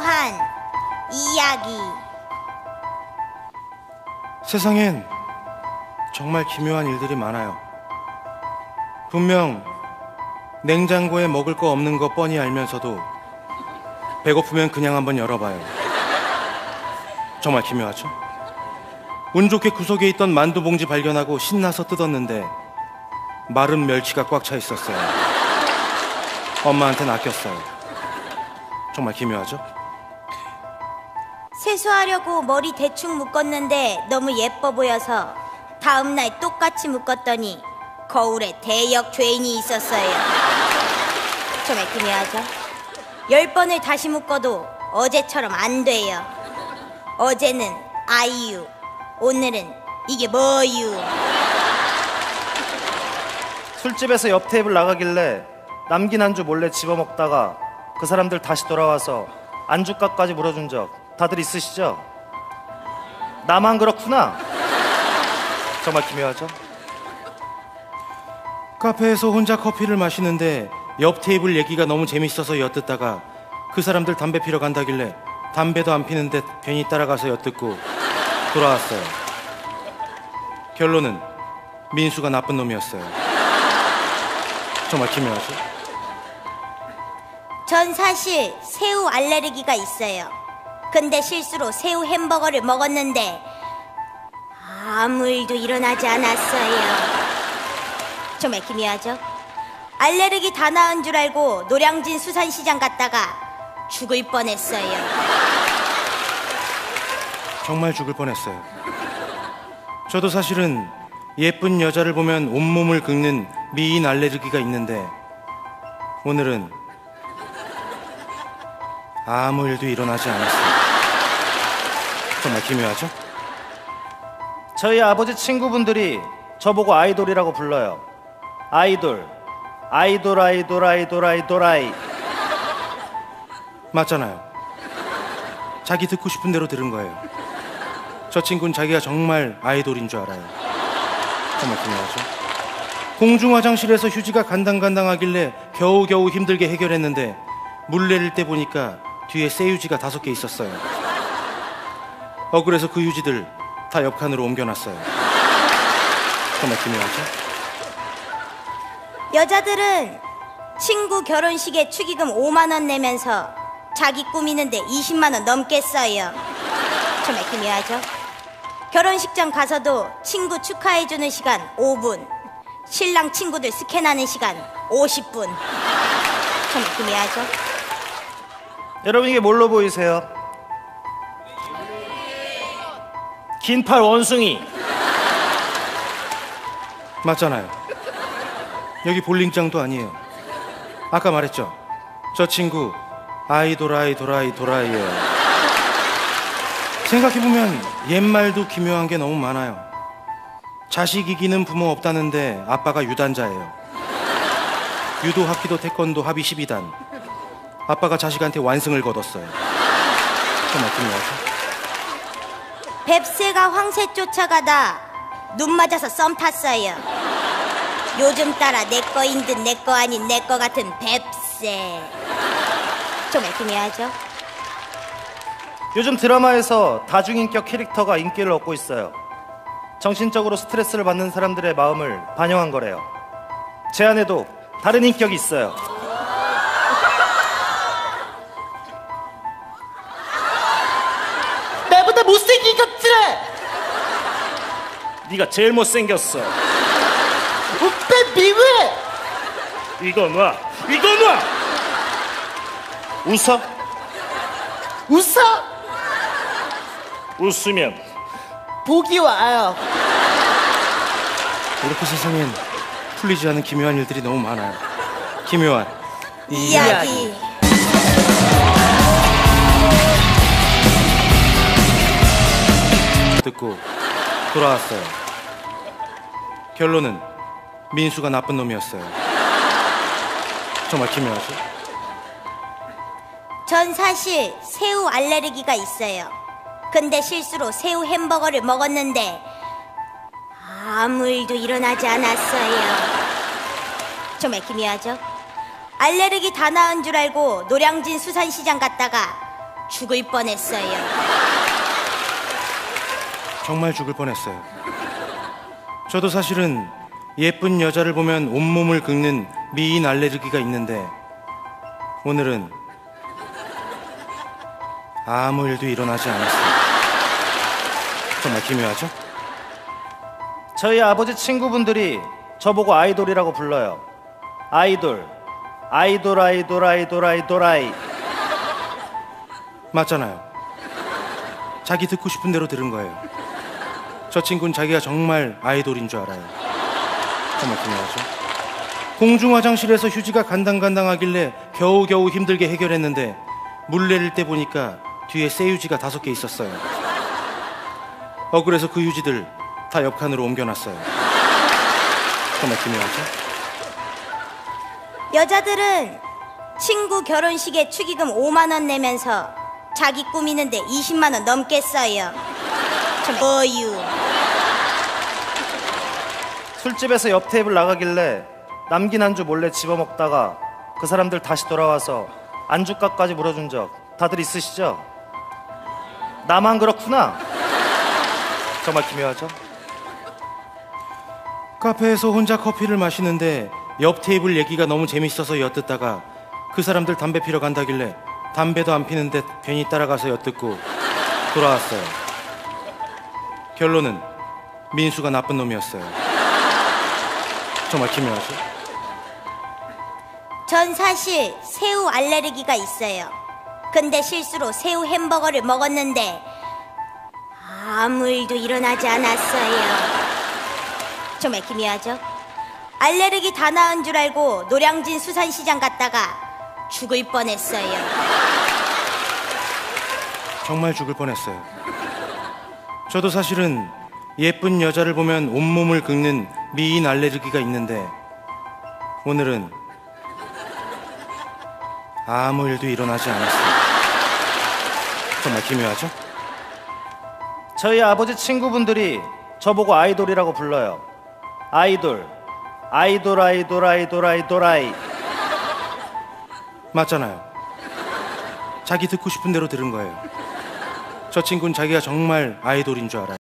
기묘한 이야기. 세상엔 정말 기묘한 일들이 많아요. 분명 냉장고에 먹을 거 없는 거 뻔히 알면서도 배고프면 그냥 한번 열어봐요. 정말 기묘하죠? 운 좋게 구석에 있던 만두 봉지 발견하고 신나서 뜯었는데 마른 멸치가 꽉 차 있었어요. 엄마한테 낚였어요. 정말 기묘하죠? 세수하려고 머리 대충 묶었는데 너무 예뻐 보여서 다음날 똑같이 묶었더니 거울에 대역 죄인이 있었어요. 정말 기묘하죠? 열 번을 다시 묶어도 어제처럼 안 돼요. 어제는 아이유, 오늘은 이게 뭐유. 술집에서 옆 테이블 나가길래 남긴 안주 몰래 집어먹다가 그 사람들 다시 돌아와서 안주값까지 물어준 적 다들 있으시죠? 나만 그렇구나. 정말 기묘하죠? 카페에서 혼자 커피를 마시는데 옆 테이블 얘기가 너무 재밌어서 엿듣다가 그 사람들 담배 피러 간다길래 담배도 안 피는데 괜히 따라가서 엿듣고 돌아왔어요. 결론은 민수가 나쁜 놈이었어요. 정말 기묘하죠? 전 사실 새우 알레르기가 있어요. 근데 실수로 새우 햄버거를 먹었는데 아무 일도 일어나지 않았어요. 정말 기묘하죠? 알레르기 다 나은 줄 알고 노량진 수산시장 갔다가 죽을 뻔했어요. 정말 죽을 뻔했어요. 저도 사실은 예쁜 여자를 보면 온몸을 긁는 미인 알레르기가 있는데 오늘은 아무 일도 일어나지 않았어요. 정말 기묘하죠? 저희 아버지 친구분들이 저보고 아이돌이라고 불러요. 아이돌. 아이돌, 아이돌, 아이돌, 아이돌, 아이. 맞잖아요. 자기 듣고 싶은 대로 들은 거예요. 저 친구는 자기가 정말 아이돌인 줄 알아요. 정말 기묘하죠? 공중 화장실에서 휴지가 간당간당하길래 겨우겨우 힘들게 해결했는데 물 내릴 때 보니까 뒤에 새 휴지가 다섯 개 있었어요. 억울해서 그 휴지들 다 옆칸으로 옮겨놨어요. 정말 기묘하죠? 여자들은 친구 결혼식에 축의금 5만 원 내면서 자기 꾸미는데 20만 원 넘게 써요. 정말 기묘하죠? 결혼식장 가서도 친구 축하해주는 시간 5분, 신랑 친구들 스캔하는 시간 50분. 정말 기묘하죠? 여러분 이게 뭘로 보이세요? 긴 팔 원숭이. 맞잖아요. 여기 볼링장도 아니에요. 아까 말했죠. 저 친구 아이돌 아이돌 아이돌 아이예요. 생각해보면 옛말도 기묘한 게 너무 많아요. 자식 이기는 부모 없다는데 아빠가 유단자예요. 유도 합기도 태권도 합의 12단. 아빠가 자식한테 완승을 거뒀어요. 정말 기묘하죠. 뱁새가 황새 쫓아가다 눈 맞아서 썸 탔어요. 요즘 따라 내 거인 듯 내 거 아닌 내 거 같은 뱁새. 정말 기묘하죠? 요즘 드라마에서 다중인격 캐릭터가 인기를 얻고 있어요. 정신적으로 스트레스를 받는 사람들의 마음을 반영한 거래요. 제 안에도 다른 인격이 있어요. 못생긴 것들아! 네가 제일 못생겼어. 오빠 미워해! 이거 놔. 이거 놔. 웃어? 웃어! 웃으면 복이 와요. 이렇게 세상엔 풀리지 않은 기묘한 일들이 너무 많아요. 기묘한 이야기. 듣고 돌아왔어요. 결론은 민수가 나쁜 놈이었어요. 정말 기묘하죠? 전 사실 새우 알레르기가 있어요. 근데 실수로 새우 햄버거를 먹었는데 아무 일도 일어나지 않았어요. 정말 기묘하죠? 알레르기 다 나은 줄 알고 노량진 수산시장 갔다가 죽을 뻔했어요. 정말 죽을 뻔했어요. 저도 사실은 예쁜 여자를 보면 온몸을 긁는 미인 알레르기가 있는데 오늘은 아무 일도 일어나지 않았어요. 정말 기묘하죠? 저희 아버지 친구분들이 저보고 아이돌이라고 불러요. 아이돌. 아이돌, 아이돌, 아이돌, 아이돌, 아이. 맞잖아요. 자기 듣고 싶은 대로 들은 거예요. 저 친구는 자기가 정말 아이돌인 줄 알아요. 정말 기묘하죠? 공중 화장실에서 휴지가 간당간당하길래 겨우겨우 힘들게 해결했는데 물 내릴 때 보니까 뒤에 새 휴지가 다섯 개 있었어요. 억울해서 그 휴지들 다 옆칸으로 옮겨놨어요. 정말 기묘하죠? 여자들은 친구 결혼식에 축의금 5만 원 내면서 자기 꾸미는데 20만 원. 좀 어유. 술집에서 옆 테이블 나가길래 남긴 안주 몰래 집어먹다가 그 사람들 다시 돌아와서 안주값까지 물어준 적 다들 있으시죠? 나만 그렇구나. 정말 기묘하죠? 카페에서 혼자 커피를 마시는데 옆 테이블 얘기가 너무 재밌어서 엿듣다가 그 사람들 담배 피러 간다길래 담배도 안 피는데 괜히 따라가서 엿듣고 돌아왔어요. 결론은 민수가 나쁜 놈이었어요. 정말 기묘하죠? 전 사실 새우 알레르기가 있어요. 근데 실수로 새우 햄버거를 먹었는데 아무 일도 일어나지 않았어요. 정말 기묘하죠? 알레르기 다 나은 줄 알고 노량진 수산시장 갔다가 죽을 뻔했어요. 정말 죽을 뻔했어요. 저도 사실은 예쁜 여자를 보면 온몸을 긁는 미인 알레르기가 있는데 오늘은 아무 일도 일어나지 않았어요. 정말 기묘하죠? 저희 아버지 친구분들이 저보고 아이돌이라고 불러요. 아이돌. 아이돌, 아이돌, 아이돌, 아이돌, 아이. 맞잖아요. 자기 듣고 싶은 대로 들은 거예요. 저 친구는 자기가 정말 아이돌인 줄 알아요.